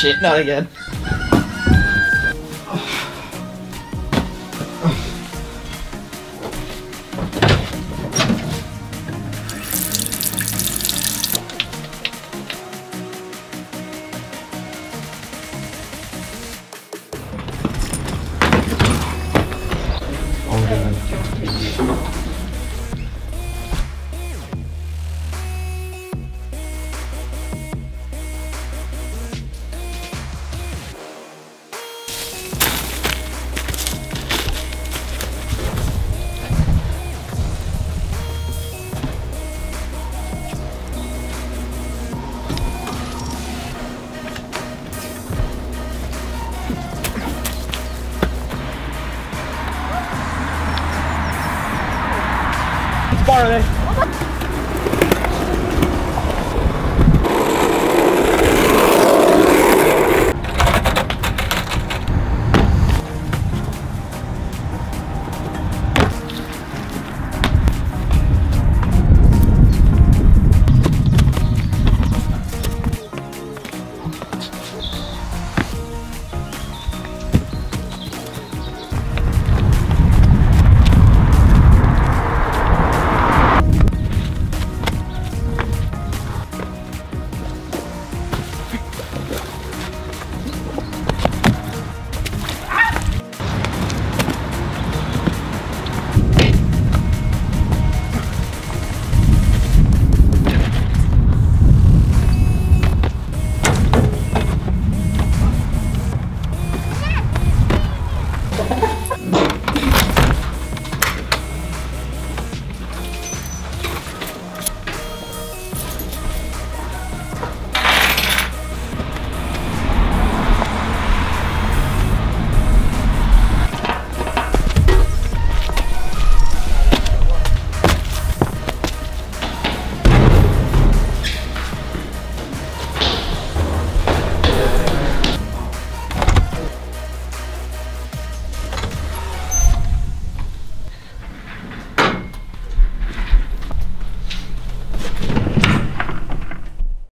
shit, not again. Oh, far are they?